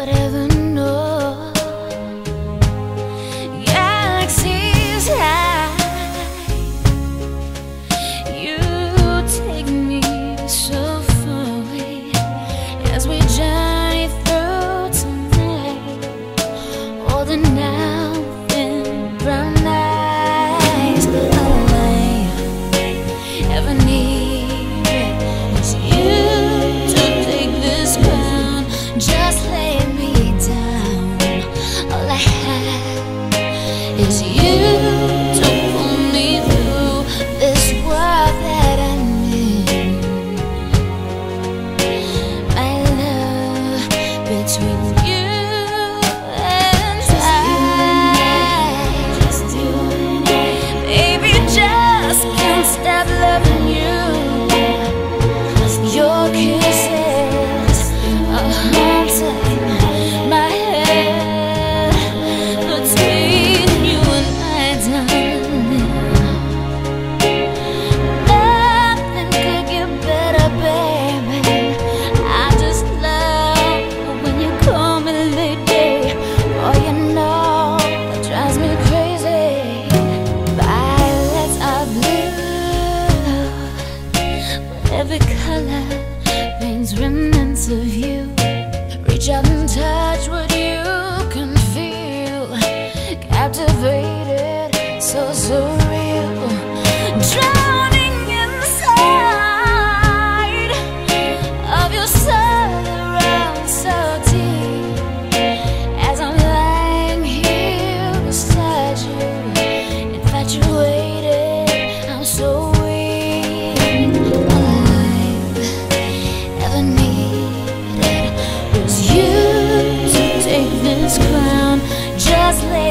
would ever know. Galaxies high, you take me so far away as we journey through tonight, all the night. every color, veins remnants of you. Reach out and touch what just live.